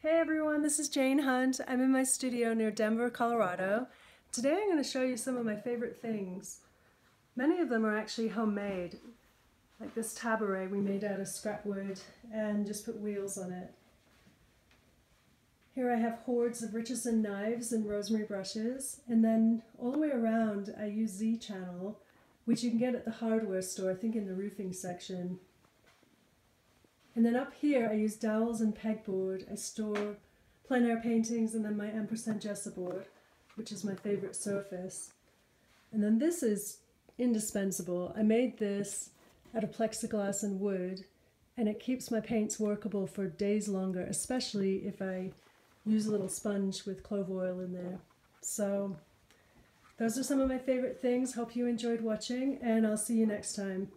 Hey everyone, this is Jane Hunt. I'm in my studio near Denver, Colorado. Today I'm going to show you some of my favorite things. Many of them are actually homemade, like this taboret we made out of scrap wood and just put wheels on it. Here I have hordes of Richardson knives and rosemary brushes, and then all the way around I use Z-channel, which you can get at the hardware store, I think in the roofing section. And then up here I use dowels and pegboard. I store plein air paintings and then my ampersand Gessobord, which is my favorite surface. And then this is indispensable. I made this out of plexiglass and wood, and it keeps my paints workable for days longer, especially if I use a little sponge with clove oil in there. So those are some of my favorite things. Hope you enjoyed watching, and I'll see you next time.